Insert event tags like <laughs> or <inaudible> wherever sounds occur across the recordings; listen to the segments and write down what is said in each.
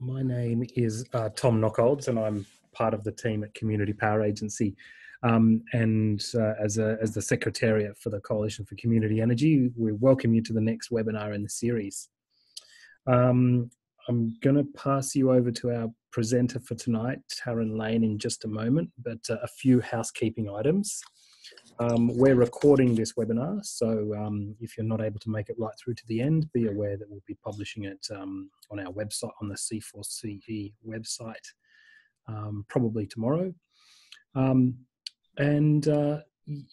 my name is uh, Tom Nockolds, and I'm part of the team at Community Power Agency. Um, and uh, as, a, as the Secretariat for the Coalition for Community Energy, we welcome you to the next webinar in the series. Um, I'm going to pass you over to our presenter for tonight, Taryn Lane, in just a moment, but uh, a few housekeeping items. Um, we're recording this webinar, so um, if you're not able to make it right through to the end, be aware that we'll be publishing it um, on our website, on the C4CE website, um, probably tomorrow. Um, and uh,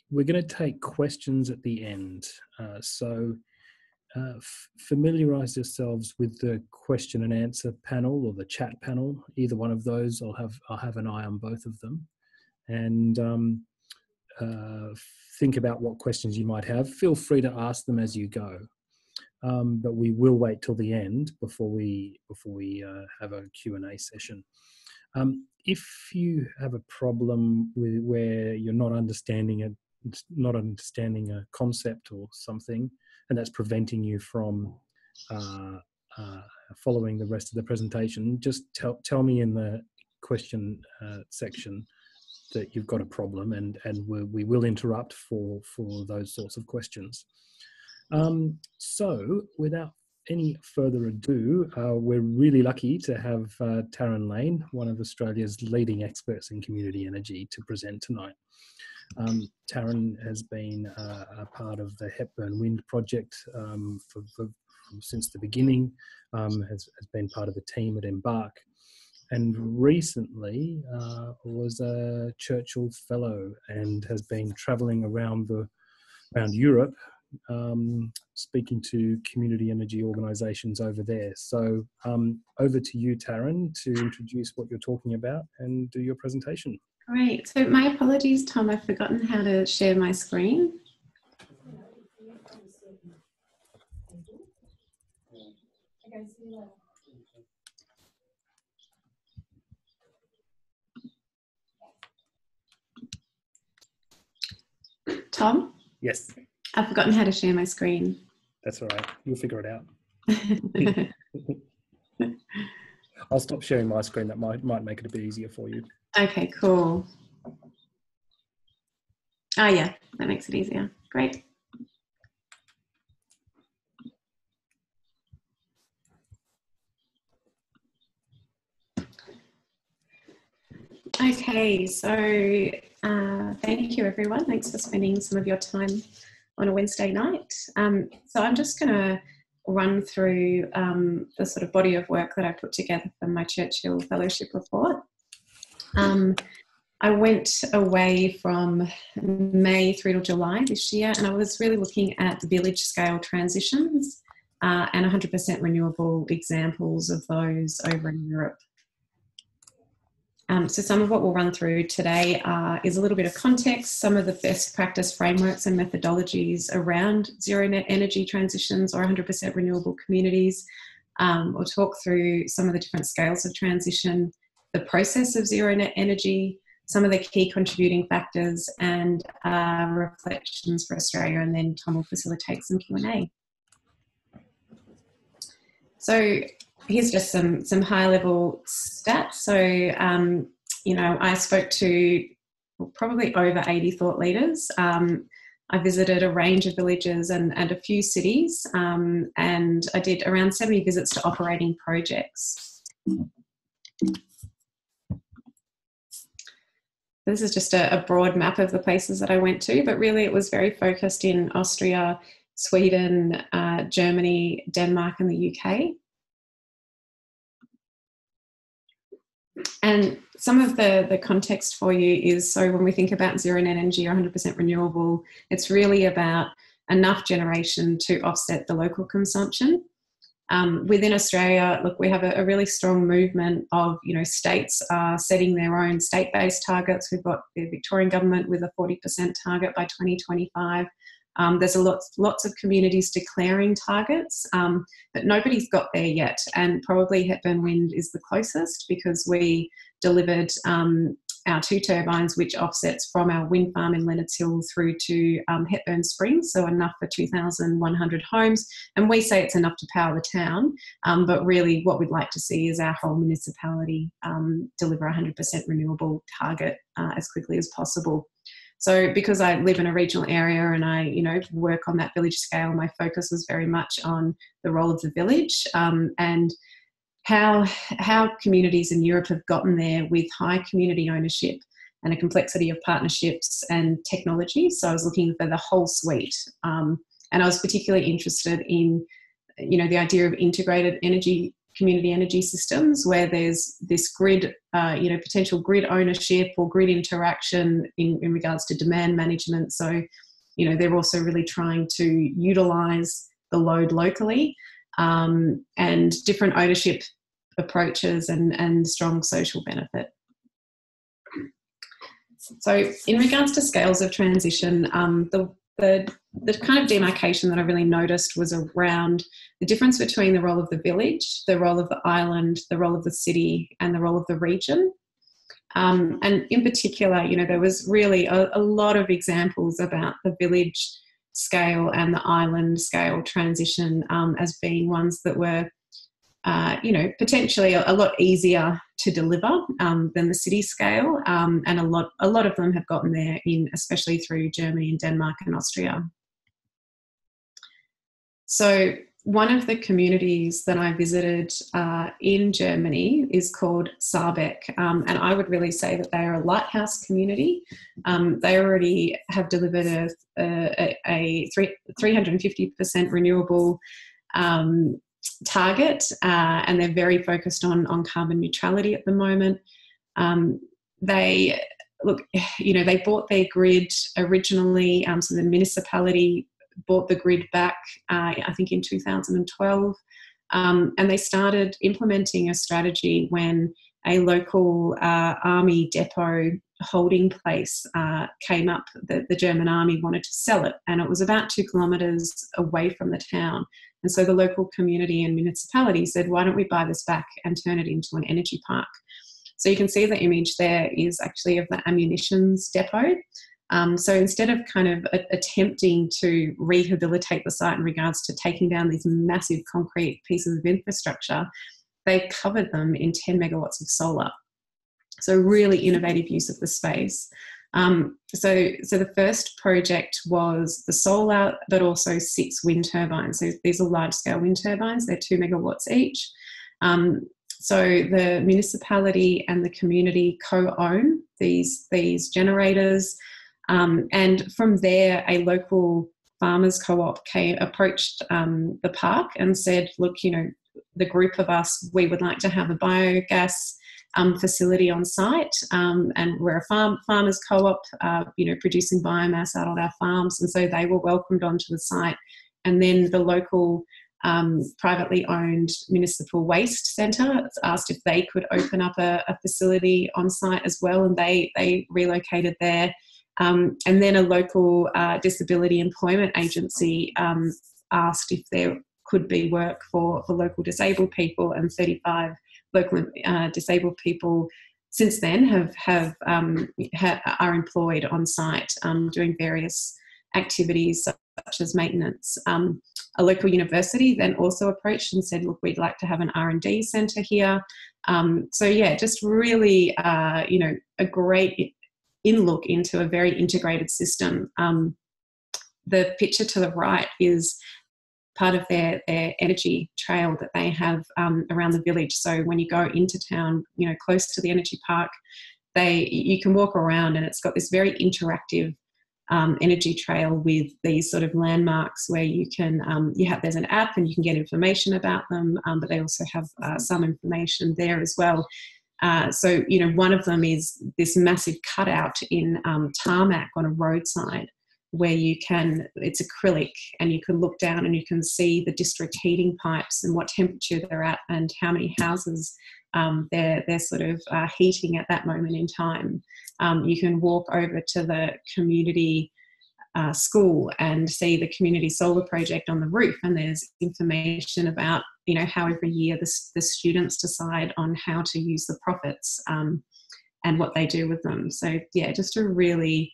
we're going to take questions at the end. Uh, so uh, familiarize yourselves with the question and answer panel or the chat panel. Either one of those, I'll have I'll have an eye on both of them, and um, uh, think about what questions you might have. Feel free to ask them as you go, um, but we will wait till the end before we before we uh, have a Q and A session. Um, if you have a problem with where you're not understanding it, not understanding a concept or something, and that's preventing you from uh, uh, following the rest of the presentation, just tell tell me in the question uh, section that you've got a problem and and we, will interrupt for for those sorts of questions. Um, so without any further ado uh, we're really lucky to have uh, Taryn Lane one of Australia's leading experts in community energy to present tonight. Um, Taryn has been uh, a part of the Hepburn Wind project um, for, for, since the beginning, um, has, has, been part of the team at Embark, and recently uh, was a Churchill Fellow and has been travelling around the around Europe, um, speaking to community energy organisations over there. So um, over to you, Taryn, to introduce what you're talking about and do your presentation. Great. So my apologies, Tom. I've forgotten how to share my screen. Tom? Yes. I've forgotten how to share my screen. That's all right. You'll figure it out. <laughs> I'll stop sharing my screen. That might might make it a bit easier for you. Okay, cool. Oh yeah, that makes it easier. Great. Okay, so uh, thank you everyone. Thanks for spending some of your time on a Wednesday night. Um, so I'm just going to run through um, the sort of body of work that I put together for my Churchill Fellowship report. Um, I went away from May through to July this year, and I was really looking at the village scale transitions uh, and 100% renewable examples of those over in Europe. Um, so some of what we'll run through today uh, is a little bit of context, some of the best practice frameworks and methodologies around zero net energy transitions or 100% renewable communities. Um, we'll talk through some of the different scales of transition, the process of zero net energy, some of the key contributing factors and uh, reflections for Australia, and then Tom will facilitate some Q&A. So here's just some some high level stats. So um, you know, I spoke to probably over 80 thought leaders. Um, I visited a range of villages and, and a few cities, um, and I did around 70 visits to operating projects. This is just a, a broad map of the places that I went to, but really it was very focused in Austria, Sweden, uh, Germany, Denmark, and the UK. And some of the, the context for you is so when we think about zero net energy or 100% renewable, it's really about enough generation to offset the local consumption. Um, within Australia, look, we have a, a, really strong movement of, you know, states are setting their own state-based targets. We've got the Victorian government with a 40% target by 2025. Um, there's a lot, lots of communities declaring targets, um, but nobody's got there yet. And probably Hepburn Wind is the closest because we delivered um, our two turbines, which offsets from our wind farm in Leonards Hill through to um, Hepburn Springs, so enough for 2,100 homes. And we say it's enough to power the town, um, but really what we'd like to see is our whole municipality um, deliver 100% renewable target uh, as quickly as possible. So because I live in a regional area and I, you know, work on that village scale, my focus was very much on the role of the village um, and how how communities in Europe have gotten there with high community ownership and a complexity of partnerships and technology. So I was looking for the whole suite, um, and I was particularly interested in, you know, the idea of integrated energy community energy systems where there's this grid, uh, you know, potential grid ownership or grid interaction in, in regards to demand management. So, you know, they're also really trying to utilize the load locally um, and different ownership approaches and, and strong social benefit. So, in regards to scales of transition, um, the the the kind of demarcation that I really noticed was around the difference between the role of the village, the role of the island, the role of the city, and the role of the region. Um, and in particular, you know, there was really a, a, lot of examples about the village scale and the island scale transition um, as being ones that were uh, you know, potentially a, a, lot easier to deliver um, than the city scale, um, and a lot a lot of them have gotten there in, especially through Germany and Denmark and Austria. So one of the communities that I visited uh, in Germany is called Saerbeck, um, and I would really say that they are a lighthouse community. Um, they already have delivered a, a, a 350% renewable um, target, uh, and they're very focused on on carbon neutrality at the moment. Um, they look, <sighs> you know, they bought their grid originally, um, so the municipality bought the grid back, uh, I think in 2012, um, and they started implementing a strategy when a local uh, army depot holding place uh, came up that the German army wanted to sell it, and it was about two kilometres away from the town. And so the local community and municipality said, why don't we buy this back and turn it into an energy park? So you can see the image there is actually of the ammunitions depot. Um, so instead of kind of a- attempting to rehabilitate the site in regards to taking down these massive concrete pieces of infrastructure, they covered them in 10 megawatts of solar. So really innovative use of the space. Um, so, so the first project was the solar, but also six wind turbines. So these are large scale wind turbines. They're two megawatts each. Um, so the municipality and the community co-own these these generators, um, and from there, a local farmers co-op came approached um, the park and said, "Look, you know, the group of us, we would like to have a biogas." Um, facility on site, um, and we're a farm farmers co-op, uh, you know, producing biomass out on our farms, and so they were welcomed onto the site, and then the local um, privately owned municipal waste centre asked if they could open up a, a, facility on site as well, and they they relocated there. Um, and then a local uh, disability employment agency um, asked if there could be work for, for local disabled people, and 35 local uh, disabled people since then have have, um, ha, are employed on site um, doing various activities such as maintenance. Um, a local university then also approached and said, "Look, we'd like to have an R and D centre here." Um, so yeah, just really, uh, you know, a great in look into a very integrated system. Um, the picture to the right is part of their their energy trail that they have um, around the village. So when you go into town, you know, close to the energy park, they you can walk around and it's got this very interactive um, energy trail with these sort of landmarks where you can um, you have there's an app and you can get information about them, um, but they also have uh, some information there as well. Uh, so you know one of them is this massive cutout in um, tarmac on a roadside where you can it's acrylic and you can look down and you can see the district heating pipes and what temperature they're at and how many houses um, they're they're sort of uh, heating at that moment in time. Um, you can walk over to the community uh, school and see the community solar project on the roof, and there's information about you know how every year the, the students decide on how to use the profits. Um, and what they do with them. So yeah, just a really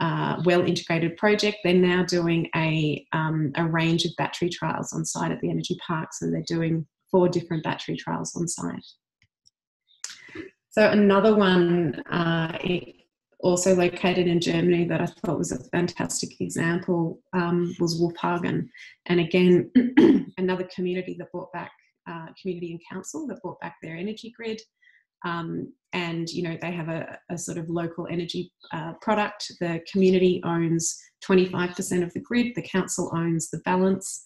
uh, well integrated project. They're now doing a, um, a range of battery trials on site at the energy parks, and they're doing four different battery trials on site. So another one, uh, also located in Germany, that I thought was a fantastic example um, was Wolfhagen, and again <clears throat> another community that brought back uh, community and council that brought back their energy grid. Um, and you know they have a, a sort of local energy uh, product. The community owns 25% of the grid. The council owns the balance.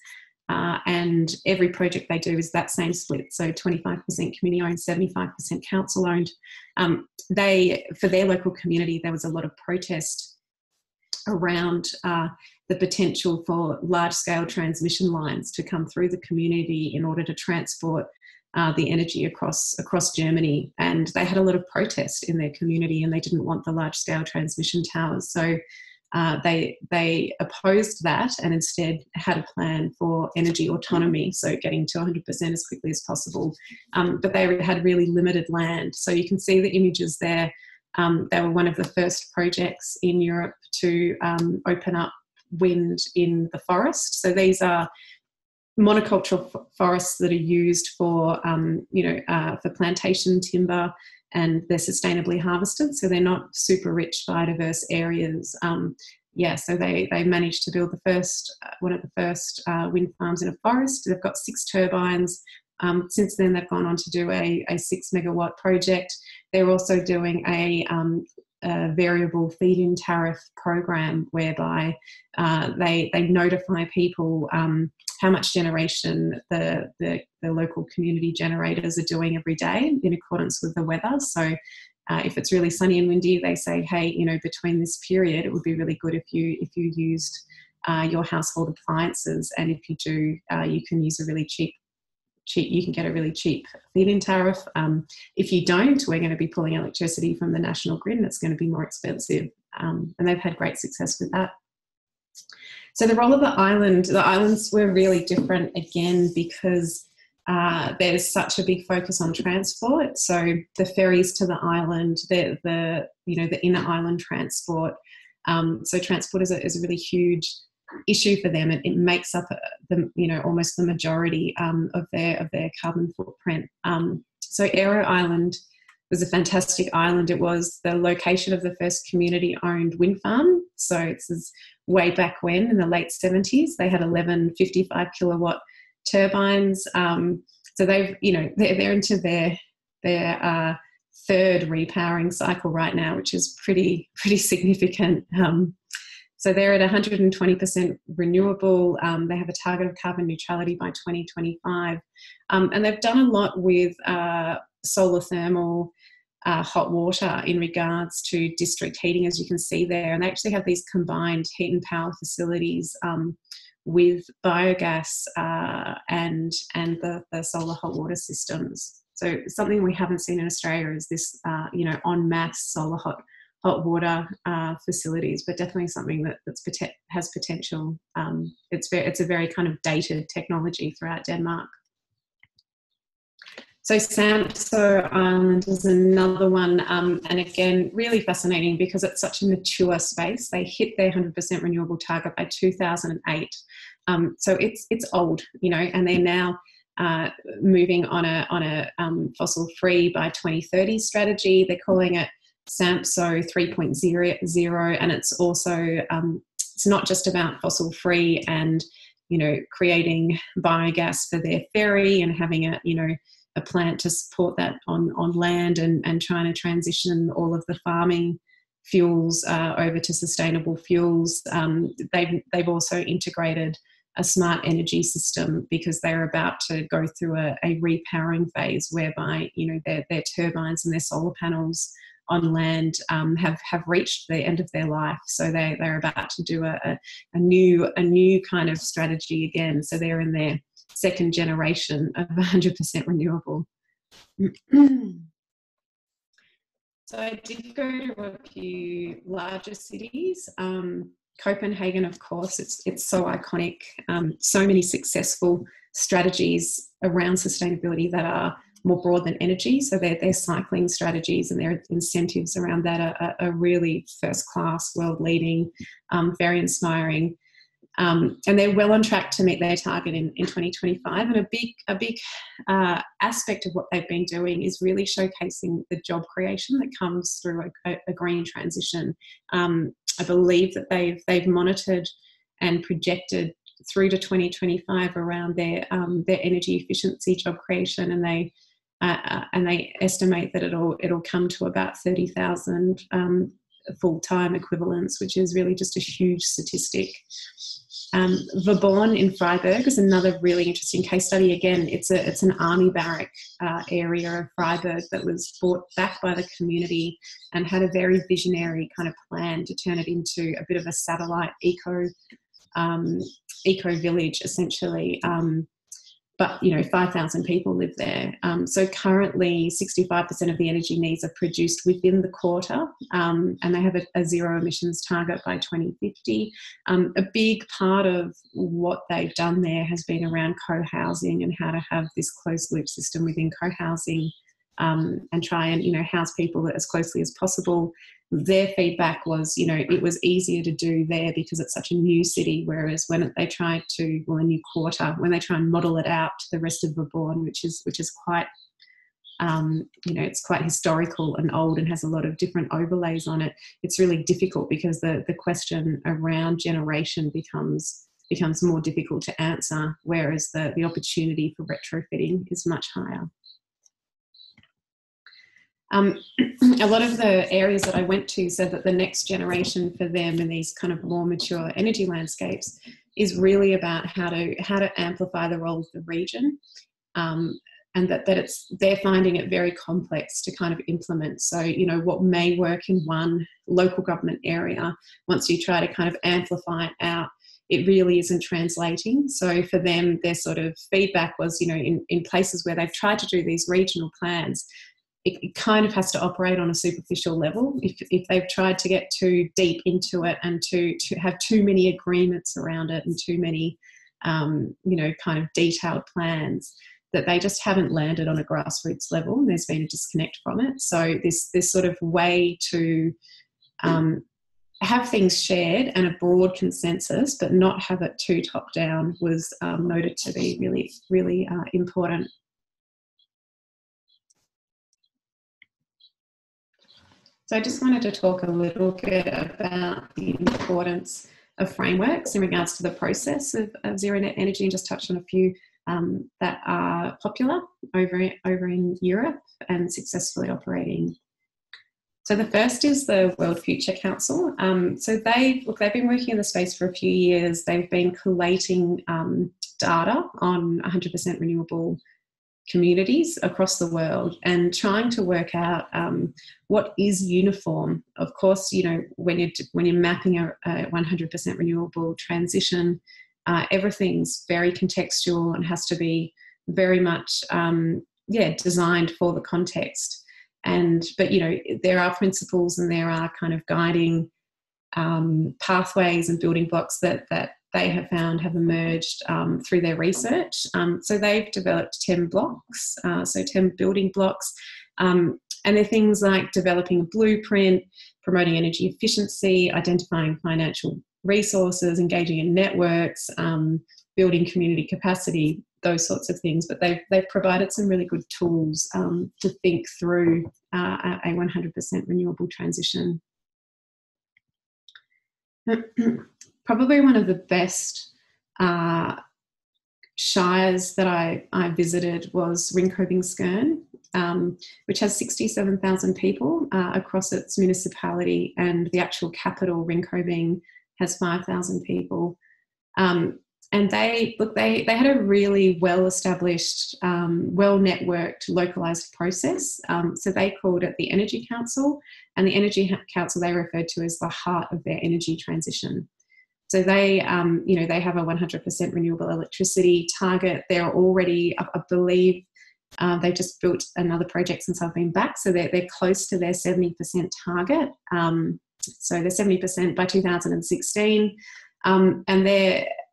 Uh, and every project they do is that same split. So 25% community owned, 75% council owned. Um, they, for their local community, there was a lot of protest around uh, the potential for large scale transmission lines to come through the community in order to transport uh, the energy across across Germany, and they had a lot of protest in their community, and they didn't want the large scale transmission towers. So uh, they they opposed that and instead had a plan for energy autonomy, so getting to 100% as quickly as possible. Um, but they had really limited land, so you can see the images there. Um, they were one of the first projects in Europe to um, open up wind in the forest. So these are monocultural forests that are used for, um, you know, uh, for plantation timber, and they're sustainably harvested. So they're not super rich biodiverse areas. Um, yeah, so they they managed to build the first uh, one of the first uh, wind farms in a forest. They've got six turbines. Um, since then, they've gone on to do a, a six megawatt project. They're also doing a um, a variable feed-in tariff program whereby uh, they they notify people um, how much generation the, the, the local community generators are doing every day in accordance with the weather. So uh, if it's really sunny and windy, they say, hey, you know, between this period, it would be really good if you if you used uh, your household appliances, and if you do, uh, you can use a really cheap cheap, you can get a really cheap feed-in tariff. Um, if you don't, we're going to be pulling electricity from the national grid and it's going to be more expensive. Um, and they've had great success with that. So the role of the island, the islands were really different again because uh, there's such a big focus on transport. So the ferries to the island, the, the you know the inner island transport. Um, so transport is a, is a really huge issue for them. It, it makes up uh, the you know almost the majority um, of their of their carbon footprint. Um, so Aero Island was a fantastic island. It was the location of the first community owned wind farm. So it's way back when in the late 70s. They had 11 55 kilowatt turbines. Um, so they've you know they're, they're into their their uh, third repowering cycle right now, which is pretty pretty significant. Um, so they're at 120% renewable. Um, they have a target of carbon neutrality by 2025. Um, and they've done a lot with uh, solar thermal uh, hot water in regards to district heating, as you can see there. And they actually have these combined heat and power facilities um, with biogas uh, and, and the, the solar hot water systems. So something we haven't seen in Australia is this, uh, you know, on mass solar hot hot water uh, facilities, but definitely something that that's has potential. Um, it's very, it's a very kind of dated technology throughout Denmark. So Samsø Island is another one, um, and again, really fascinating because it's such a mature space. They hit their 100% renewable target by 2008, um, so it's it's old, you know, and they're now uh, moving on a on a um, fossil free by 2030 strategy. They're calling it Samsø 3.0, and it's also um, it's not just about fossil free and you know creating biogas for their ferry and having a you know a plant to support that on on land and and trying to transition all of the farming fuels uh, over to sustainable fuels. Um, they've they've also integrated a smart energy system because they're about to go through a, a repowering phase whereby you know their their turbines and their solar panels on land um, have have reached the end of their life. So they they're about to do a, a, a new a new kind of strategy again. So they're in their second generation of 100% renewable. so I did go to a few larger cities. Um, Copenhagen, of course, it's it's so iconic. Um, so many successful strategies around sustainability that are more broad than energy. So their, their cycling strategies and their incentives around that are, are really first class, world leading, um, very inspiring. Um, and they're well on track to meet their target in, in 2025. And a big, a big uh, aspect of what they've been doing is really showcasing the job creation that comes through a, a green transition. Um, I believe that they've they've monitored and projected through to 2025 around their um, their energy efficiency job creation, and they uh, uh and they estimate that it'll it'll come to about 30,000 um, full time equivalents, which is really just a huge statistic. Um, Vauban in Freiburg is another really interesting case study. Again, it's a it's an army barrack uh, area of Freiburg that was bought back by the community and had a very visionary kind of plan to turn it into a bit of a satellite eco um, eco village, essentially. Um, but you know 5000 people live there. Um, so currently 65% of the energy needs are produced within the quarter um, and they have a, a, zero emissions target by 2050 um, a big part of what they've done there has been around co-housing and how to have this closed loop system within co-housing um, and try and you know house people as closely as possible their feedback was, you know, it was easier to do there because it's such a new city. Whereas when they try to, well, a new quarter, when they try and model it out to the rest of Vauban, which is which is quite, um, you know, it's quite historical and old and has a lot of different overlays on it. It's really difficult because the the question around generation becomes becomes more difficult to answer, whereas the the opportunity for retrofitting is much higher. Um, <clears throat> a lot of the areas that I went to said that the next generation for them in these kind of more mature energy landscapes is really about how to how to amplify the role of the region, um, and that that it's they're finding it very complex to kind of implement. So you know what may work in one local government area, once you try to kind of amplify it out, it really isn't translating. So for them, their sort of feedback was, you know, in, in places where they've tried to do these regional plans, it, it, kind of has to operate on a superficial level. If, if they've tried to get too deep into it and to, to have too many agreements around it and too many, um, you know, kind of detailed plans, that they just haven't landed on a grassroots level. And there's been a disconnect from it. So this this sort of way to um, have things shared and a broad consensus, but not have it too top down, was um, noted to be really really uh, important. So I just wanted to talk a little bit about the importance of frameworks in regards to the process of, of zero net energy and just touch on a few um, that are popular over, over in Europe and successfully operating. So the first is the World Future Council. Um, so they look, they've been working in the space for a few years. They've been collating um, data on 100% renewable communities across the world and trying to work out um, what is uniform. Of course, you know when you're when you're mapping a, a 100% renewable transition, uh, everything's very contextual and has to be very much um, yeah designed for the context. And but you know there are principles and there are kind of guiding um, pathways and building blocks that that they have found have emerged um, through their research. Um, so they've developed 10 blocks, uh, so 10 building blocks. Um, and they're things like developing a blueprint, promoting energy efficiency, identifying financial resources, engaging in networks, um, building community capacity, those sorts of things. But they've, they've provided some really good tools um, to think through uh, a 100% renewable transition. <clears throat> probably one of the best uh, shires that I, I visited was Ringkøbing Skjern, um, which has 67,000 people uh, across its municipality, and the actual capital, Ringkøbing, has 5,000 people. Um, and they look they they had a really well established um, well networked localized process um, so they called it the energy council and the energy council they referred to as the heart of their energy transition so they, um, you know, they have a 100% renewable electricity target. They're already, I, believe, uh, they've just built another project since I've been back, so they're, they're close to their 70% target. Um, so they're 70% by 2016. Um, and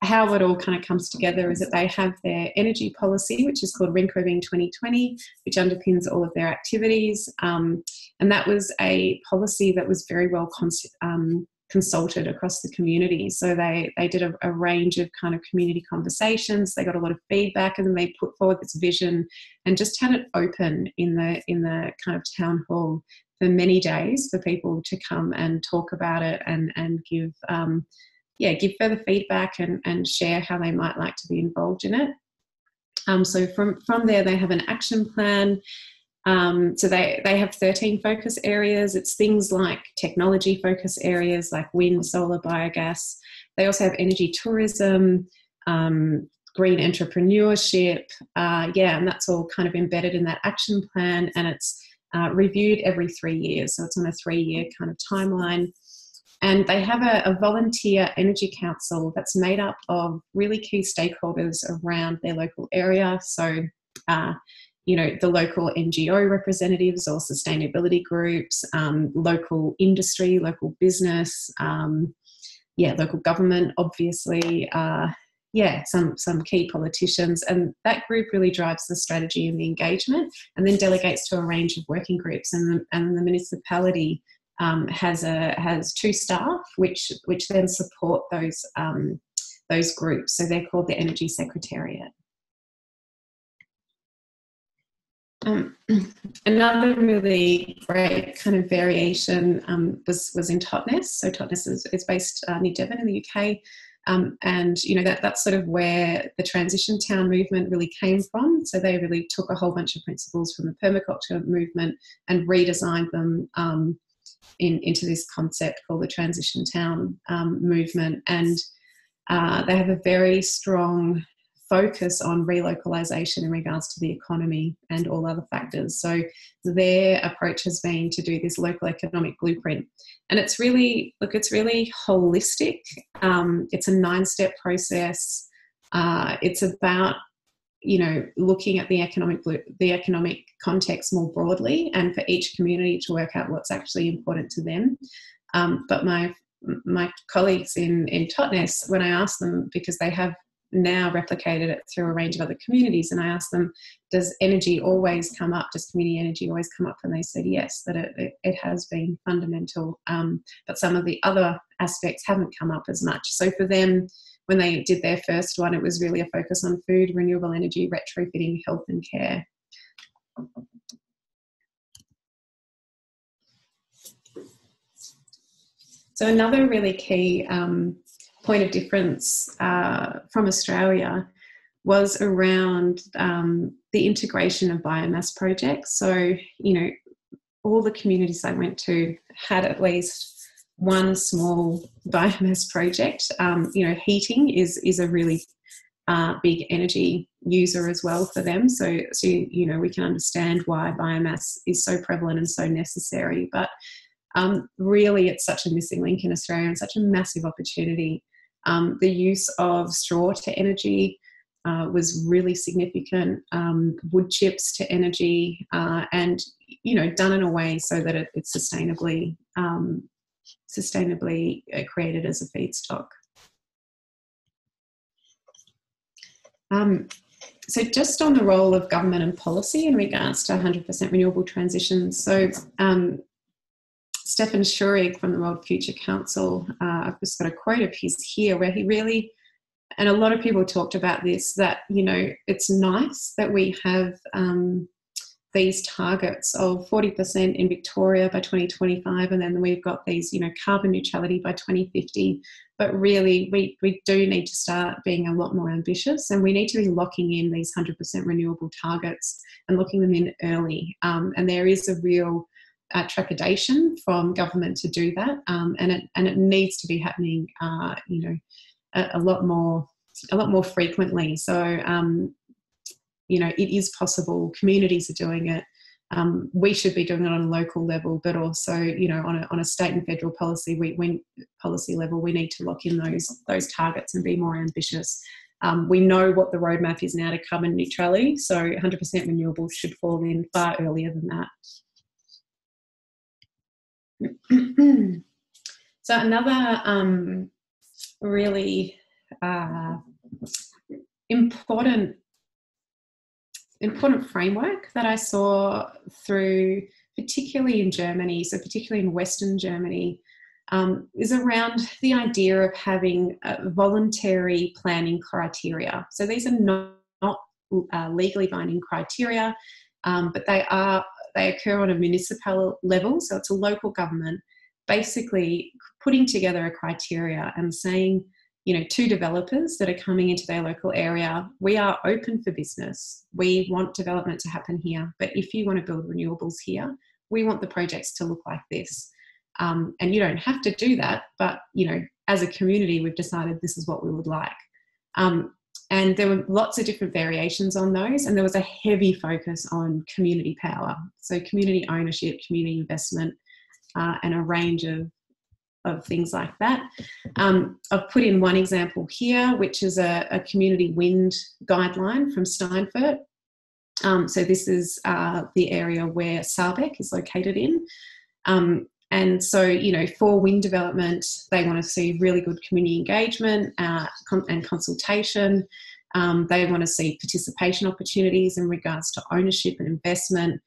how it all kind of comes together is that they have their energy policy, which is called Ringkøbing 2020, which underpins all of their activities. Um, and that was a policy that was very well cons- um, consulted across the community. So they, they did a, a, range of kind of community conversations. They got a lot of feedback, and then they put forward this vision and just had it open in the in the kind of town hall for many days for people to come and talk about it and and give um, yeah give further feedback and and share how they might like to be involved in it. Um, so from from there they have an action plan um, so they, they have 13 focus areas. It's things like technology focus areas like wind, solar, biogas. They also have energy tourism, um, green entrepreneurship. Uh, yeah, and that's all kind of embedded in that action plan and it's uh, reviewed every three years. So it's on a three year kind of timeline. And they have a, a volunteer energy council that's made up of really key stakeholders around their local area. So uh, you know the local ngo representatives or sustainability groups um, local industry local business um, yeah local government obviously uh, yeah some some key politicians. And that group really drives the strategy and the engagement and then delegates to a range of working groups. And the, and the municipality um, has a has two staff which which then support those um, those groups. So they're called the energy secretariat Um, <clears throat> another really great kind of variation um, was was in Totnes. So Totnes is, is based uh, near Devon in the UK, um, and you know that that's sort of where the transition town movement really came from. So they really took a whole bunch of principles from the permaculture movement and redesigned them um, in, into this concept called the transition town um, movement. And uh, they have a very strong focus on relocalization in regards to the economy and all other factors. So their approach has been to do this local economic blueprint. And it's really, look, it's really holistic. Um, it's a nine step process. Uh, it's about you know looking at the economic the economic context more broadly and for each community to work out what's actually important to them um, but my my colleagues in in Totnes when I asked them because they have now replicated it through a range of other communities. And I asked them, does energy always come up? Does community energy always come up? And they said yes, that it, it, it has been fundamental. Um, but some of the other aspects haven't come up as much. So for them, when they did their first one, it was really a focus on food, renewable energy, retrofitting, health, and care. So another really key um, point of difference uh, from Australia was around um, the integration of biomass projects. So, you know, all the communities I went to had at least one small <laughs> biomass project. Um, you know, heating is is a really uh, big energy user as well for them. So, so you know, we can understand why biomass is so prevalent and so necessary. But um, really, it's such a missing link in Australia and such a massive opportunity um, the use of straw to energy uh, was really significant. Um, wood chips to energy, uh, and you know, done in a way so that it, it's sustainably um, sustainably uh, created as a feedstock. Um, so, just on the role of government and policy in regards to 100% renewable transition. So, um, Stefan Schurig from the World Future Council, uh, I've just got a quote of his here where he really, and a lot of people talked about this, that, you know, it's nice that we have um, these targets of 40% in Victoria by 2025, and then we've got these, you know, carbon neutrality by 2050. But really, we, we do need to start being a lot more ambitious, and we need to be locking in these 100% renewable targets and looking them in early. Um, and there is a real uh, trepidation from government to do that, um, and it and it needs to be happening, uh, you know, a, a, lot more a lot more frequently. So, um, you know, it is possible. Communities are doing it. Um, we should be doing it on a local level, but also, you know, on a, on a state and federal policy, we, we policy level, we need to lock in those those targets and be more ambitious. Um, we know what the roadmap is now to carbon neutrality, so 100% renewables should fall in far earlier than that. So another um, really uh, important important framework that I saw through, particularly in Germany, so particularly in Western Germany, um, is around the idea of having voluntary planning criteria. So these are not, not uh, legally binding criteria, um, but they are they occur on a municipal level. So it's a local government basically putting together a criteria and saying you know, to developers that are coming into their local area, we are open for business. We want development to happen here. But if you want to build renewables here, we want the projects to look like this. Um, and you don't have to do that, but you know, as a community, we've decided this is what we would like. Um, and there were lots of different variations on those, and there was a heavy focus on community power, so community ownership, community investment, uh, and a range of of things like that. Um, I've put in one example here, which is a, a community wind guideline from Steinfurt. Um, so this is uh, the area where Saerbeck is located in. Um, and so, you know, for wind development, they want to see really good community engagement uh, and consultation. Um, they want to see participation opportunities in regards to ownership and investment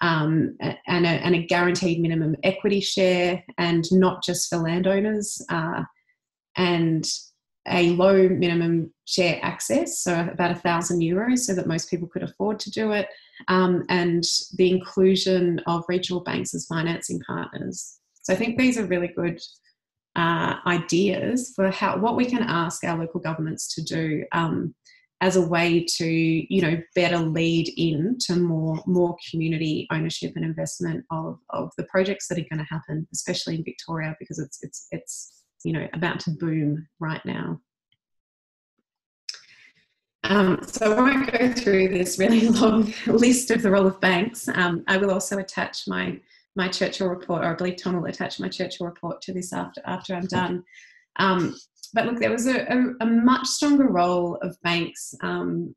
um, and, a, and, a, guaranteed minimum equity share, and not just for landowners, uh, and a low minimum share access, so about a thousand euros, so that most people could afford to do it, um, and the inclusion of regional banks as financing partners. So I think these are really good uh, ideas for how what we can ask our local governments to do. Um, as a way to you know better lead in to more more community ownership and investment of, of the projects that are going to happen especially in victoria because it's it's it's you know about to boom right now um, so I won't go through this really <laughs> long list of the role of banks. Um, I will also attach my my Churchill report, or I believe Tom will attach my Churchill report to this after after I'm done. Um, but look, there was a, a, a much stronger role of banks um,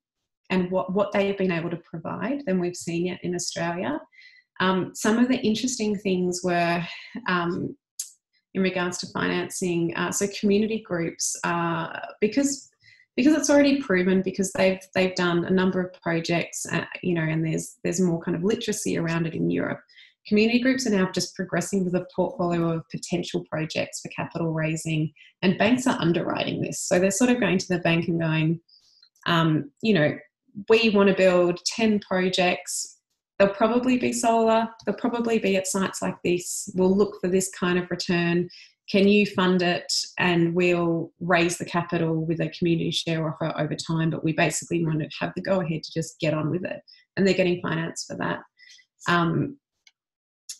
and what, what they have been able to provide than we've seen yet in Australia. Um, some of the interesting things were um, in regards to financing. Uh, so community groups, uh, because because it's already proven, because they've they've done a number of projects, uh, you know, and there's there's more kind of literacy around it in Europe. Community groups are now just progressing with a portfolio of potential projects for capital raising, and banks are underwriting this. So they're sort of going to the bank and going, um, you know, we want to build 10 projects. They'll probably be solar, they'll probably be at sites like this. We'll look for this kind of return. Can you fund it? And we'll raise the capital with a community share offer over time. But we basically want to have the go ahead to just get on with it. And they're getting finance for that. Um,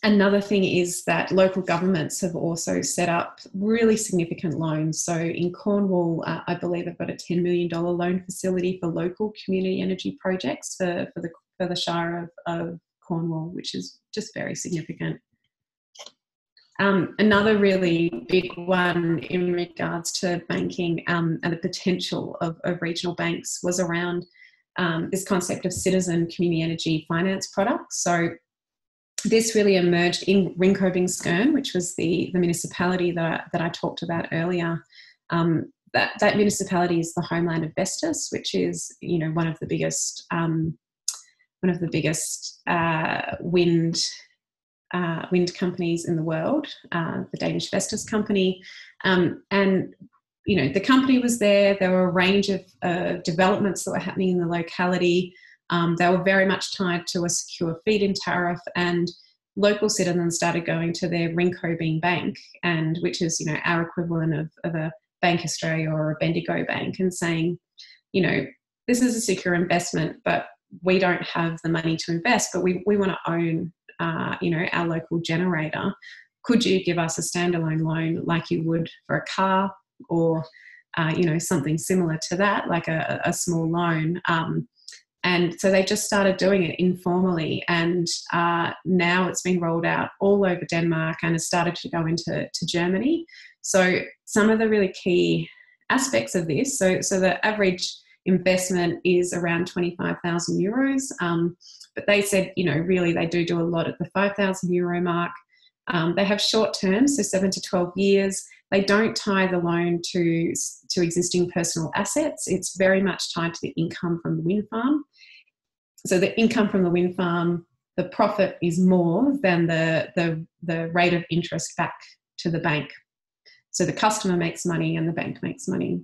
Another thing is that local governments have also set up really significant loans. So in Cornwall, uh, I believe I've got a $10 million loan facility for local community energy projects for, for, the, for the Shire of, of Cornwall, which is just very significant. Um, another really big one in regards to banking um, and the potential of, of, regional banks was around um, this concept of citizen community energy finance products. So this really emerged in Ringkøbing Skjern, which was the, the municipality that I, that I talked about earlier. Um, that, that municipality is the homeland of Vestas, which is you know one of the biggest um, one of the biggest uh, wind uh, wind companies in the world, uh, the Danish Vestas company, um, and you know the company was there. There were a range of uh, developments that were happening in the locality. Um, they were very much tied to a secure feed-in tariff, and local citizens started going to their Ringkøbing Bank, and which is you know our equivalent of, of a Bank Australia or a Bendigo Bank, and saying, you know, this is a secure investment, but we don't have the money to invest, but we, we want to own, uh, you know, our local generator. Could you give us a standalone loan like you would for a car or, uh, you know, something similar to that, like a, a small loan? Um, and so they just started doing it informally. And uh, now it's been rolled out all over Denmark and has started to go into to Germany. So some of the really key aspects of this, so, so the average investment is around 25,000 euros. Um, but they said, you know, really they do do a lot at the 5,000 euro mark. Um, they have short terms, so seven to 12 years. they don't tie the loan to to existing personal assets. It's very much tied to the income from the wind farm. So the income from the wind farm, the profit is more than the the, the rate of interest back to the bank. So the customer makes money and the bank makes money.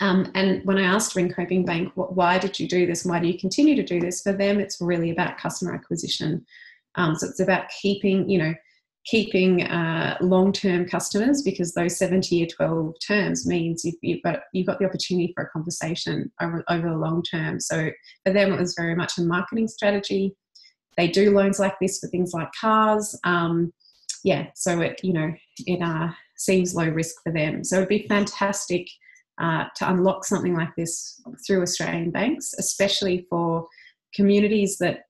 Um, and when I asked Ringkøbing Bank, why did you do this? Why do you continue to do this? For them, it's really about customer acquisition. Um, so it's about keeping, you know, keeping uh, long-term customers because those 70 or 12 terms means you've, you've, got you've got the opportunity for a conversation over, over the long term. So for them, it was very much a marketing strategy. They do loans like this for things like cars. Um, yeah, so it you know it uh, seems low risk for them. So it'd be fantastic uh, to unlock something like this through Australian banks, especially for communities that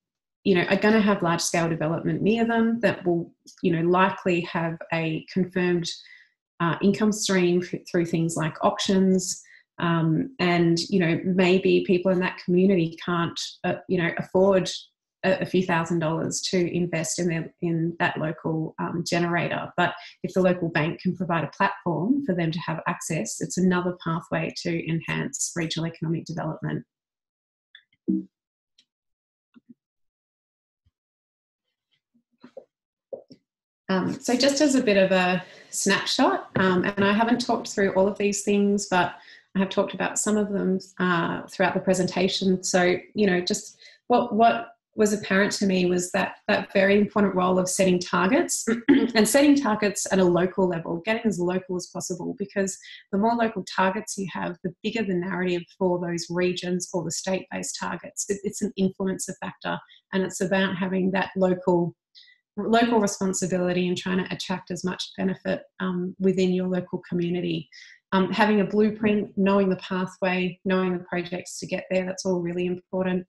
you know are going to have large scale development near them that will you know likely have a confirmed uh, income stream through things like auctions um, and you know maybe people in that community can't uh, you know afford a, a, few thousand dollars to invest in their in that local um, generator but if the local bank can provide a platform for them to have access it's another pathway to enhance regional economic development Um, so, just as a bit of a snapshot, um, and I haven't talked through all of these things, but I have talked about some of them uh, throughout the presentation. So, you know, just what what was apparent to me was that that very important role of setting targets <clears throat> and setting targets at a local level, getting as local as possible, because the more local targets you have, the bigger the narrative for those regions or the state-based targets. It, it's an influencer factor, and it's about having that local local responsibility and trying to attract as much benefit um, within your local community. Um, having a blueprint, knowing the pathway, knowing the projects to get there, that's all really important.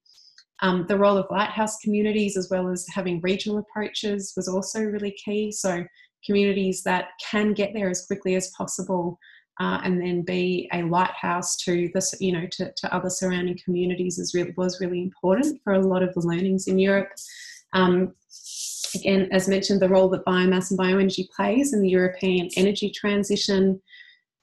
Um, the role of lighthouse communities, as well as having regional approaches, was also really key. So, communities that can get there as quickly as possible uh, and then be a lighthouse to the you know to, to other surrounding communities is really, was really important for a lot of the learnings in Europe. Um, again, as mentioned, the role that biomass and bioenergy plays in the European energy transition.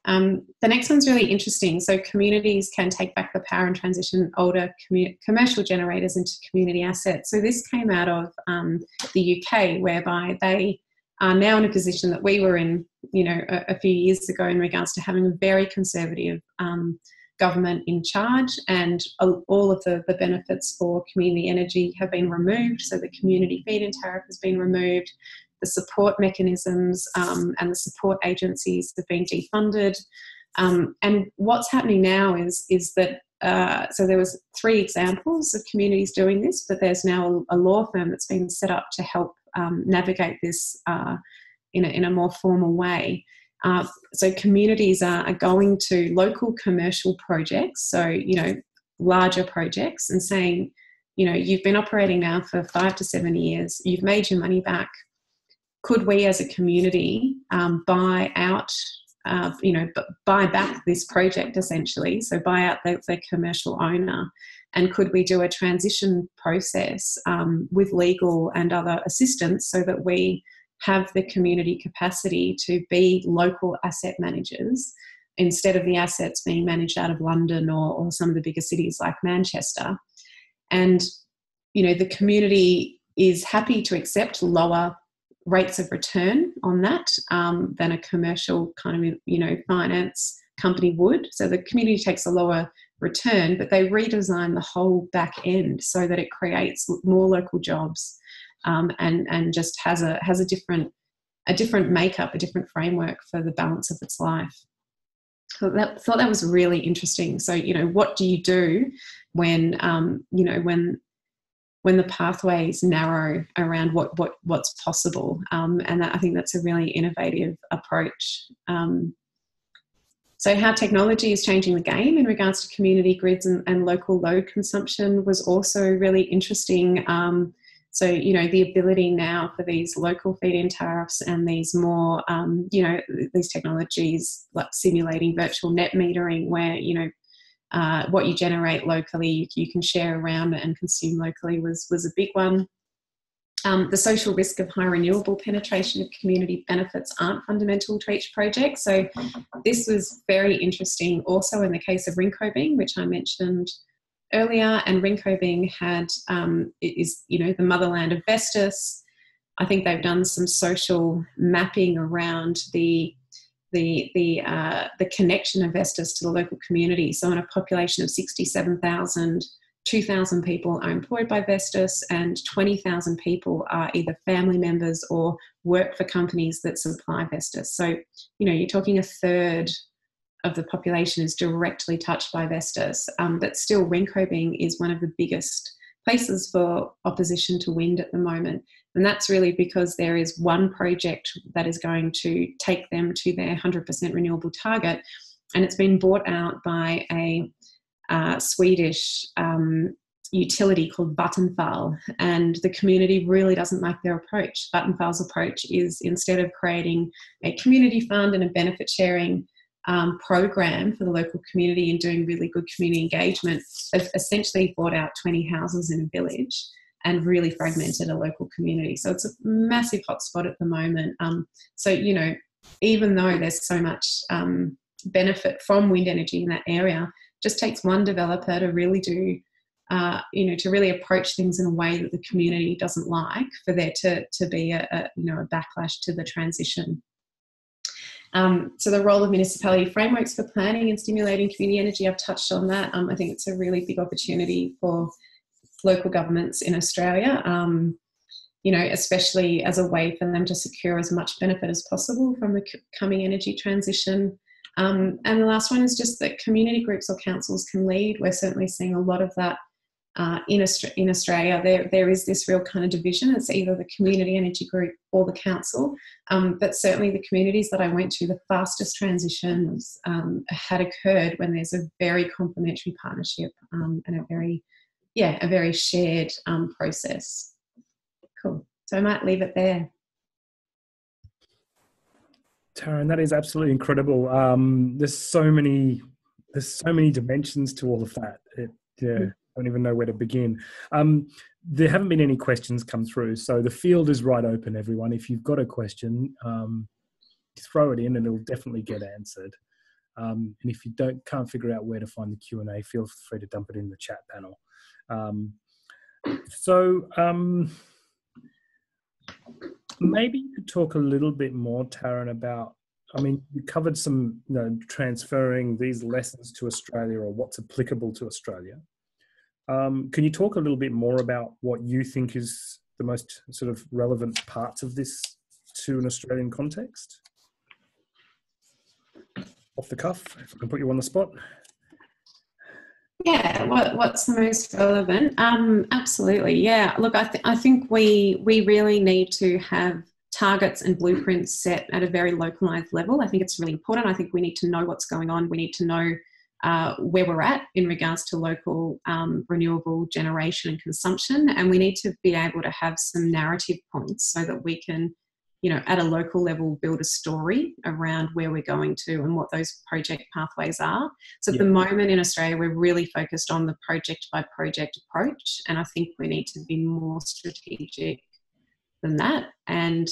Um, the next one's really interesting. So, communities can take back the power and transition older commu- commercial generators into community assets. So, this came out of um, the UK, whereby they are now in a position that we were in, you know, a, a few years ago in regards to having a very conservative um, government in charge, and all of the, the benefits for community energy have been removed. So the community feed in tariff has been removed, the support mechanisms um, and the support agencies have been defunded. Um, and what's happening now is, is that uh, so there was three examples of communities doing this, but there's now a, law firm that's been set up to help um, navigate this uh, in, a, in a more formal way. Uh, so communities are, are going to local commercial projects, so you know larger projects, and saying, you know, you've been operating now for five to seven years, you've made your money back. Could we, as a community, um, buy out, uh, you know, buy back this project essentially? So buy out the, the commercial owner, and could we do a transition process um, with legal and other assistance so that we have the community capacity to be local asset managers instead of the assets being managed out of London or, or some of the bigger cities like Manchester. And, you know, the community is happy to accept lower rates of return on that um, than a commercial kind of, you know, finance company would. So the community takes a lower return, but they redesign the whole back end so that it creates more local jobs um, and and just has a has a different a different makeup, a different framework for the balance of its life. So that thought that was really interesting. So you know, what do you do when um, you know when when the pathways narrow around what what what's possible? Um, and that, I think that's a really innovative approach. Um, so, how technology is changing the game in regards to community grids and, and local load consumption was also really interesting. Um, so, you know, the ability now for these local feed in tariffs and these more, um, you know, these technologies like simulating virtual net metering, where, you know, uh, what you generate locally, you, can share around and consume locally was, was a big one. Um, the social risk of high renewable penetration of community benefits aren't fundamental to each project. So this was very interesting also in the case of Ringkøbing which I mentioned earlier. And Ringkøbing had, um, is, you know, the motherland of Vestas. I think they've done some social mapping around the the the uh, the connection of Vestas to the local community. So in a population of 67,000 2,000 people are employed by Vestas, and 20,000 people are either family members or work for companies that supply Vestas. So, you know, you're talking a third of the population is directly touched by Vestas, um, but still, Ringkøbing is one of the biggest places for opposition to wind at the moment. And that's really because there is one project that is going to take them to their 100% renewable target, and it's been bought out by a uh, Swedish um, utility called Vattenfall, and the community really doesn't like their approach. Vattenfall's approach is instead of creating a community fund and a benefit sharing um, program for the local community and doing really good community engagement, they've essentially bought out 20 houses in a village and really fragmented a local community. So it's a massive hotspot at the moment. Um, so, you know, even though there's so much um, benefit from wind energy in that area, just takes one developer to really do uh, you know to really approach things in a way that the community doesn't like for there to, to be a, a you know a backlash to the transition um, so the role of municipality frameworks for planning and stimulating community energy i've touched on that um, i think it's a really big opportunity for local governments in australia um, you know especially as a way for them to secure as much benefit as possible from the coming energy transition um, and the last one is just that community groups or councils can lead. We're certainly seeing a lot of that uh, in, in Australia. There, there is this real kind of division. It's either the community energy group or the council. Um, but certainly the communities that I went to, the fastest transitions um, had occurred when there's a very complementary partnership um, and a very, yeah, a very shared um, process. Cool. So I might leave it there. Taryn, that is absolutely incredible. Um, there's so many, there's so many dimensions to all of that. It, yeah, mm. I don't even know where to begin. Um, there haven't been any questions come through, so the field is right open. Everyone, if you've got a question, um, throw it in, and it'll definitely get answered. Um, and if you don't can't figure out where to find the Q and A, feel free to dump it in the chat panel. Um, so um, maybe you could talk a little bit more, Taryn, about. I mean, you covered some, you know, transferring these lessons to Australia or what's applicable to Australia. Um, can you talk a little bit more about what you think is the most sort of relevant parts of this to an Australian context? Off the cuff, if I can put you on the spot. Yeah, what, what's the most relevant? Um, absolutely, yeah. Look, I, th- I think we we really need to have targets and blueprints set at a very localized level. I think it's really important. I think we need to know what's going on. We need to know uh, where we're at in regards to local um, renewable generation and consumption, and we need to be able to have some narrative points so that we can you know, at a local level, build a story around where we're going to and what those project pathways are. So at the moment in Australia, we're really focused on the project by project approach, and I think we need to be more strategic than that. And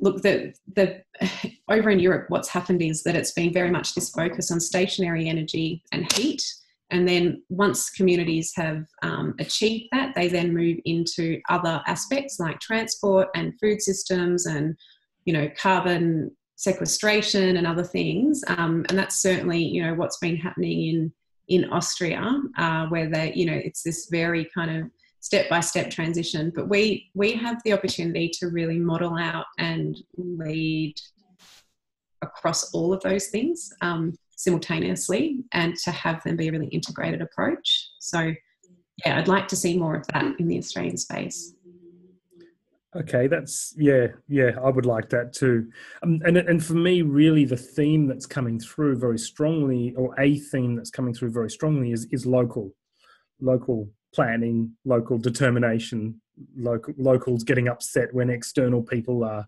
look, the the <sighs> over in Europe, what's happened is that it's been very much this focus on stationary energy and heat and then once communities have um, achieved that, they then move into other aspects like transport and food systems and, you know, carbon sequestration and other things. Um, and that's certainly, you know, what's been happening in in Austria, uh, where they, you know, it's this very kind of step by step transition. But we we have the opportunity to really model out and lead across all of those things. Um, simultaneously and to have them be a really integrated approach. So, yeah, I'd like to see more of that in the Australian space. Okay, that's yeah, yeah. I would like that too. Um, and and for me, really, the theme that's coming through very strongly, or a theme that's coming through very strongly, is is local, local planning, local determination, local locals getting upset when external people are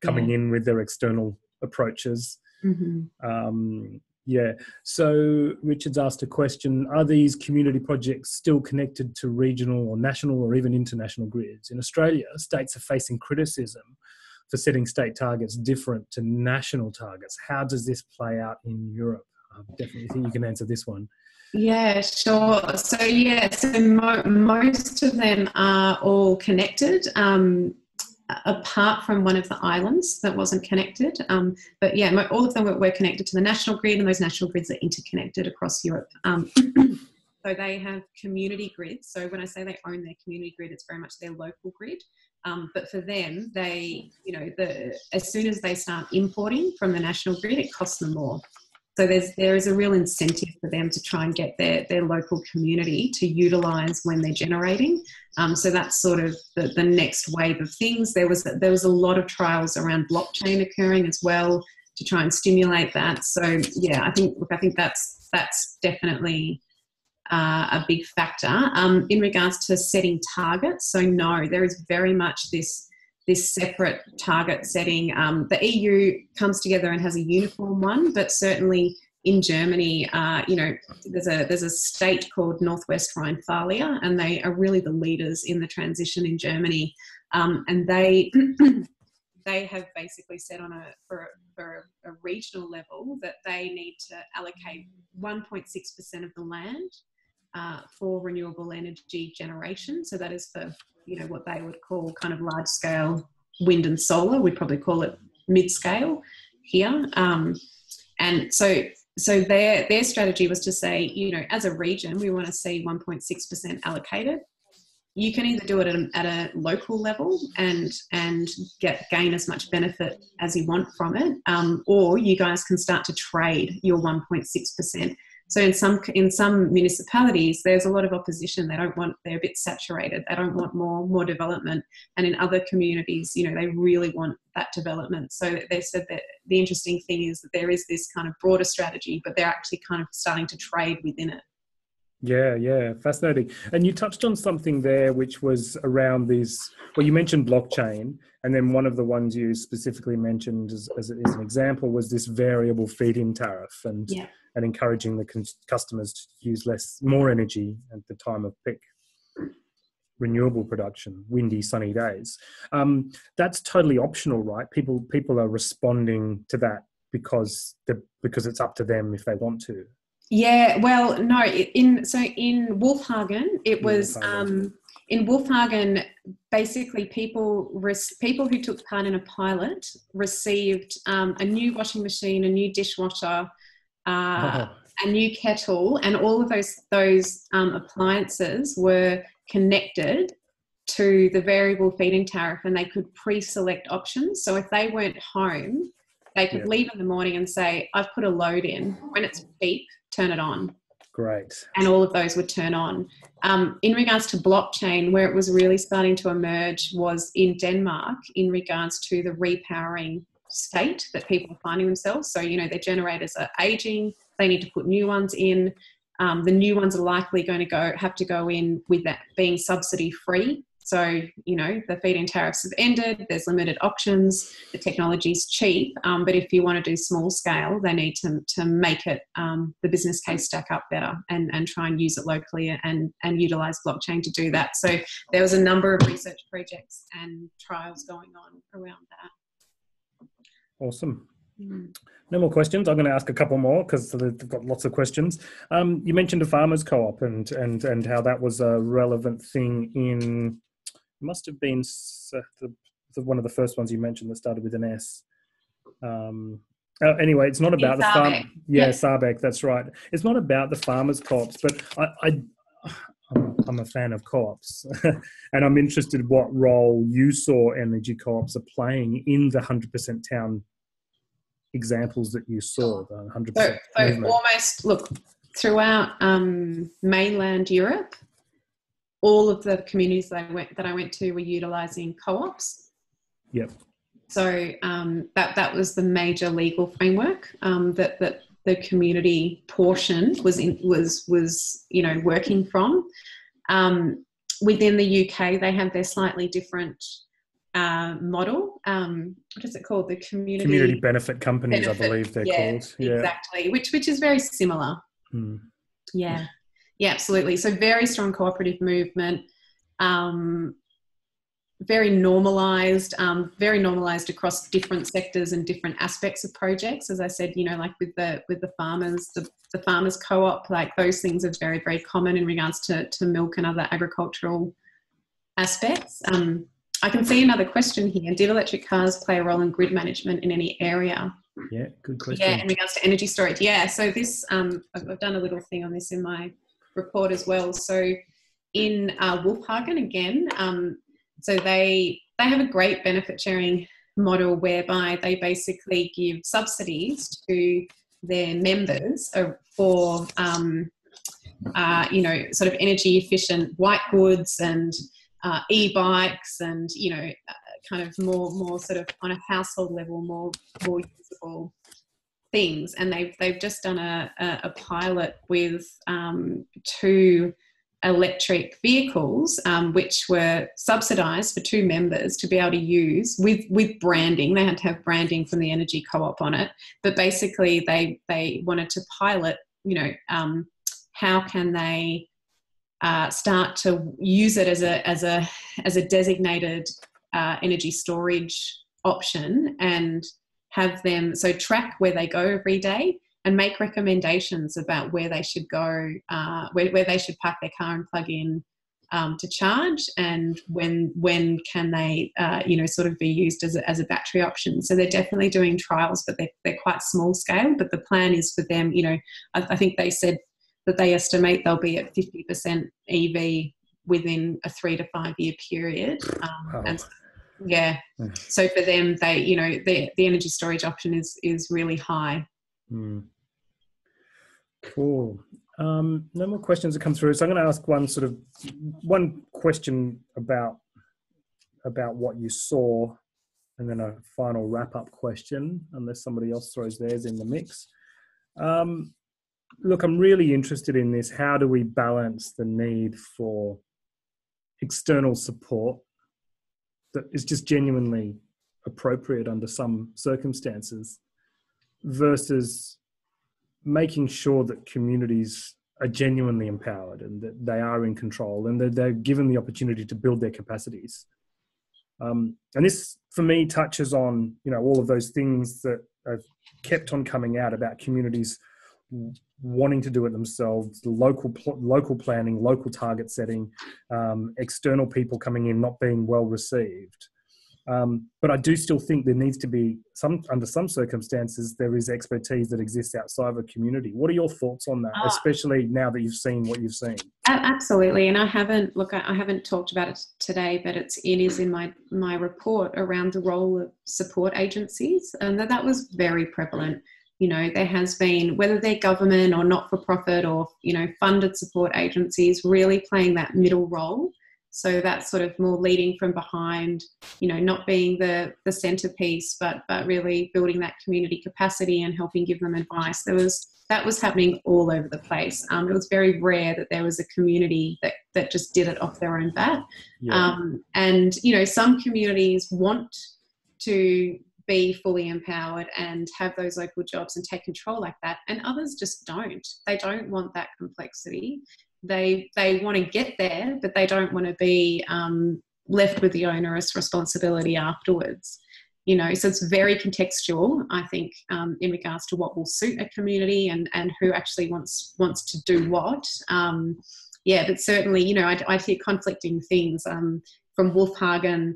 coming yeah. in with their external approaches. Mm-hmm. Um, Yeah. So Richard's asked a question Are these community projects still connected to regional or national or even international grids? In Australia, states are facing criticism for setting state targets different to national targets. How does this play out in Europe? I definitely think you can answer this one. Yeah, sure. So, yeah, so mo- most of them are all connected. Um, apart from one of the islands that wasn't connected. Um, but yeah, all of them were, were, connected to the national grid, and those national grids are interconnected across Europe. Um, <clears throat> so they have community grids. So when I say they own their community grid, it's very much their local grid. Um, but for them, they, you know, the, as soon as they start importing from the national grid, it costs them more. So there's there is a real incentive for them to try and get their, their local community to utilise when they're generating. Um, so that's sort of the, the next wave of things. There was there was a lot of trials around blockchain occurring as well to try and stimulate that. So yeah, I think look, I think that's that's definitely uh, a big factor. Um, in regards to setting targets, so no, there is very much this this separate target setting. Um, the EU comes together and has a uniform one, but certainly in Germany, uh, you know, there's a there's a state called Northwest Rhine-Pfalz, and they are really the leaders in the transition in Germany, um, and they. <clears throat> they have basically said on a for, for a regional level that they need to allocate 1.6% of the land uh, for renewable energy generation. So that is for you know what they would call kind of large scale wind and solar. We'd probably call it mid scale here. Um, and so so their their strategy was to say, you know, as a region, we want to see 1.6% allocated. You can either do it at a, at a local level and and get gain as much benefit as you want from it, um, or you guys can start to trade your 1.6% so in some in some municipalities, there's a lot of opposition. They don't want they're a bit saturated. They don't want more more development. And in other communities, you know, they really want that development. So they said that the interesting thing is that there is this kind of broader strategy, but they're actually kind of starting to trade within it. Yeah, yeah, fascinating. And you touched on something there, which was around these. Well, you mentioned blockchain, and then one of the ones you specifically mentioned as, as, as an example was this variable feed-in tariff, and yeah. and encouraging the con- customers to use less, more energy at the time of peak renewable production, windy, sunny days. Um, that's totally optional, right? People people are responding to that because the, because it's up to them if they want to. Yeah, well, no, in so in Wolfhagen, it was um, in Wolfhagen. Basically, people res- people who took part in a pilot received um, a new washing machine, a new dishwasher, uh, oh. a new kettle, and all of those those um, appliances were connected to the variable feed-in tariff, and they could pre-select options. So if they weren't home, they could leave in the morning and say, "I've put a load in. When it's beep, turn it on. Great. And all of those would turn on. Um, in regards to blockchain, where it was really starting to emerge was in Denmark in regards to the repowering state that people are finding themselves. So, you know, their generators are aging, they need to put new ones in. Um, the new ones are likely going to go have to go in with that being subsidy free so, you know, the feed in tariffs have ended, there's limited options, the technology's cheap, um, but if you want to do small scale, they need to, to make it um, the business case stack up better and, and try and use it locally and, and utilize blockchain to do that. So, there was a number of research projects and trials going on around that. Awesome. Mm. No more questions. I'm going to ask a couple more because they've got lots of questions. Um, you mentioned a farmers co-op and and and how that was a relevant thing in must have been the, the, one of the first ones you mentioned that started with an S. Um, uh, anyway, it's not about the farm. Yeah, yes. Saerbeck, that's right. It's not about the farmers' co-ops, but I, I I'm, I'm a fan of co-ops, <laughs> and I'm interested what role you saw energy co-ops are playing in the hundred percent town examples that you saw. The hundred percent. So, so almost look throughout um, mainland Europe all of the communities that I went that I went to were utilizing co-ops. Yep. So um, that that was the major legal framework um, that that the community portion was in, was was you know working from. Um, within the UK, they have their slightly different uh, model. Um, what is it called? The community community benefit companies, benefit, I believe they're yeah, called. Yeah, exactly. Which which is very similar. Hmm. Yeah, yeah, absolutely. So very strong cooperative movement. Um, very normalized, um, very normalized across different sectors and different aspects of projects. As I said, you know, like with the with the farmers, the, the farmers co-op, like those things are very very common in regards to to milk and other agricultural aspects. Um, I can see another question here. Did electric cars play a role in grid management in any area? Yeah, good question. Yeah, in regards to energy storage. Yeah, so this, um, I've, I've, done a little thing on this in my report as well. So in uh, Wolfhagen, again, um, so they they have a great benefit sharing model whereby they basically give subsidies to their members for um, uh, you know sort of energy efficient white goods and uh, e-bikes and you know uh, kind of more more sort of on a household level more more usable things and they've they've just done a, a, a pilot with um, two electric vehicles um, which were subsidized for two members to be able to use with with branding. They had to have branding from the energy co-op on it. But basically they they wanted to pilot you know um, how can they uh, start to use it as a as a as a designated uh, energy storage option and have them so track where they go every day and make recommendations about where they should go uh, where, where they should park their car and plug in um, to charge and when when can they uh, you know sort of be used as a, as a battery option so they're definitely doing trials but they're, they're quite small scale but the plan is for them you know I, I think they said that they estimate they'll be at 50% EV within a three to five year period. Um. And yeah, so for them, they you know the the energy storage option is is really high. Mm. Cool. Um, no more questions that come through. So I'm going to ask one sort of one question about about what you saw, and then a final wrap up question, unless somebody else throws theirs in the mix. Um, look, I'm really interested in this. How do we balance the need for external support that is just genuinely appropriate under some circumstances versus making sure that communities are genuinely empowered and that they are in control and that they're given the opportunity to build their capacities. Um, and this, for me, touches on you know all of those things that have kept on coming out about communities wanting to do it themselves, local pl- local planning, local target setting, um, external people coming in not being well received. Um, but I do still think there needs to be some, under some circumstances, there is expertise that exists outside of a community. What are your thoughts on that, oh. especially now that you've seen what you've seen? Absolutely, and I haven't look, I haven't talked about it today, but it's it is in my my report around the role of support agencies, and that that was very prevalent you know there has been whether they're government or not for profit or you know funded support agencies really playing that middle role. So that's sort of more leading from behind you know not being the the centerpiece but but really building that community capacity and helping give them advice. There was that was happening all over the place. Um, it was very rare that there was a community that that just did it off their own bat. Yeah. um, and you know some communities want to be fully empowered and have those local jobs and take control like that. And others just don't. They don't want that complexity. They they want to get there but they don't want to be um, left with the onerous responsibility afterwards. You know so it's very contextual i think um, in regards to what will suit a community and and who actually wants wants to do what. Um, yeah but certainly you know i, I hear conflicting things um, from wolfhagen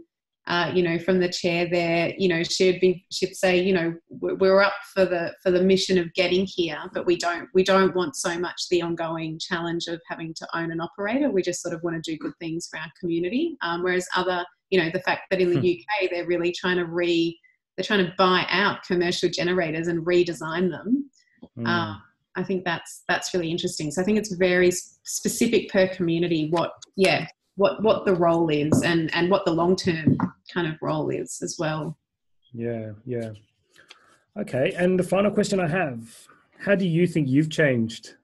uh, you know, from the chair there, you know, she'd be she'd say, you know, we're up for the for the mission of getting here, but we don't we don't want so much the ongoing challenge of having to own an operator. We just sort of want to do good things for our community. Um, whereas other, you know, the fact that in the hmm. UK they're really trying to re they're trying to buy out commercial generators and redesign them. Mm. Uh, I think that's that's really interesting. So I think it's very specific per community. What, yeah, what what the role is and and what the long term kind of role is as well. Yeah, yeah. Okay, and the final question I have: How do you think you've changed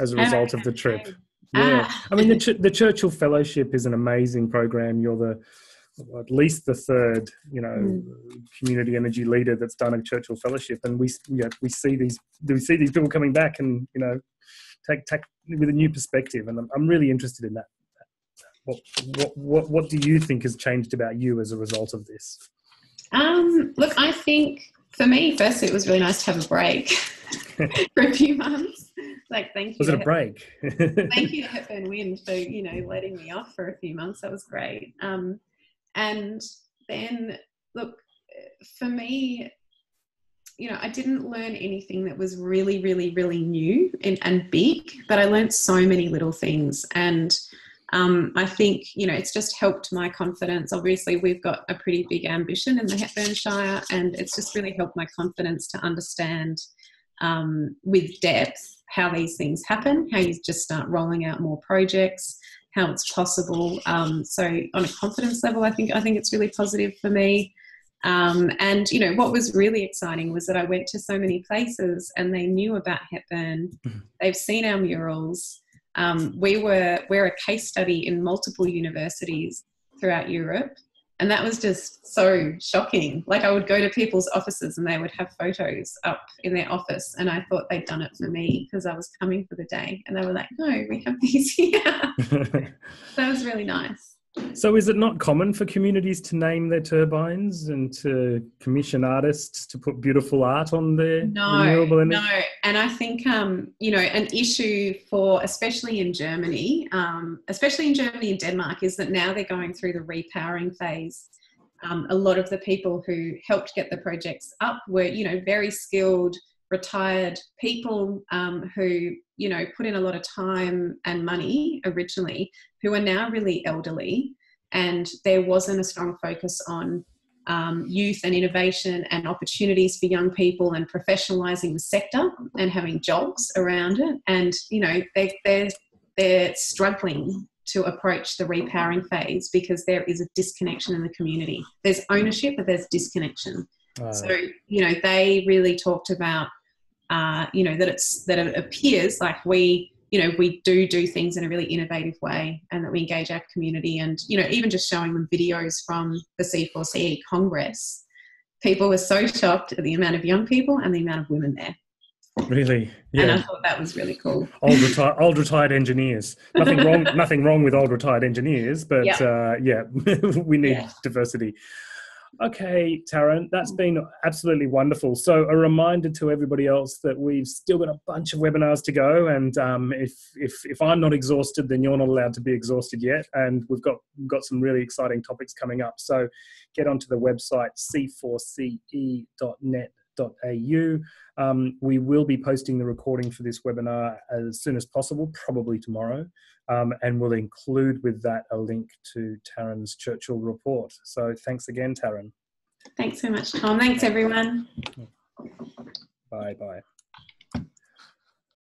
as a result of the trip? <laughs> Yeah, ah. I mean the the Churchill Fellowship is an amazing program. You're the at least the third, you know, mm. community energy leader that's done a Churchill Fellowship, and we yeah, we see these we see these people coming back and you know take take with a new perspective, and I'm, I'm really interested in that. What, what what what do you think has changed about you as a result of this? Um, look, I think for me, firstly, it was really nice to have a break <laughs> for a few months. Like, thank you. Was it a break? thank you <laughs> to Hepburn Wind for you know letting me off for a few months. That was great. Um, and then, look, for me, you know, I didn't learn anything that was really, really, really new and, and big, but I learned so many little things. And um, I think, you know, it's just helped my confidence. Obviously, we've got a pretty big ambition in the Hepburn Shire, and it's just really helped my confidence to understand um, with depth how these things happen, how you just start rolling out more projects, how it's possible. Um, so on a confidence level, I think I think it's really positive for me. Um, and you know what was really exciting was that I went to so many places and they knew about Hepburn. Mm-hmm. They've seen our murals. Um, we were we're a case study in multiple universities throughout Europe, and that was just so shocking. Like I would go to people's offices and they would have photos up in their office, and I thought they'd done it for me because I was coming for the day, and they were like, "No, we have these here." <laughs> that was really nice. So, is it not common for communities to name their turbines and to commission artists to put beautiful art on their no, renewable energy? No, and I think um, you know an issue for especially in Germany, um, especially in Germany and Denmark, is that now they're going through the repowering phase. Um, a lot of the people who helped get the projects up were you know very skilled retired people um, who you know put in a lot of time and money originally who are now really elderly. And there wasn't a strong focus on um, youth and innovation and opportunities for young people and professionalizing the sector and having jobs around it. And you know they, they're they're struggling to approach the repowering phase because there is a disconnection in the community. There's ownership but there's disconnection. So you know they really talked about uh, you know that it's that it appears like we you know we do do things in a really innovative way and that we engage our community and you know even just showing them videos from the c4ce congress people were so shocked at the amount of young people and the amount of women there really yeah. and i thought that was really cool old retired old retired engineers nothing wrong <laughs> nothing wrong with old retired engineers but yep. uh, yeah <laughs> we need yeah. diversity Okay, Taryn, that's been absolutely wonderful. So, a reminder to everybody else that we've still got a bunch of webinars to go, and um, if if if I'm not exhausted, then you're not allowed to be exhausted yet. And we've got we've got some really exciting topics coming up. So, get onto the website c4ce.net au. Um, we will be posting the recording for this webinar as soon as possible, probably tomorrow, um, and we'll include with that a link to Taryn's Churchill report. So thanks again, Taryn. Thanks so much, Tom. Thanks, everyone. Bye bye.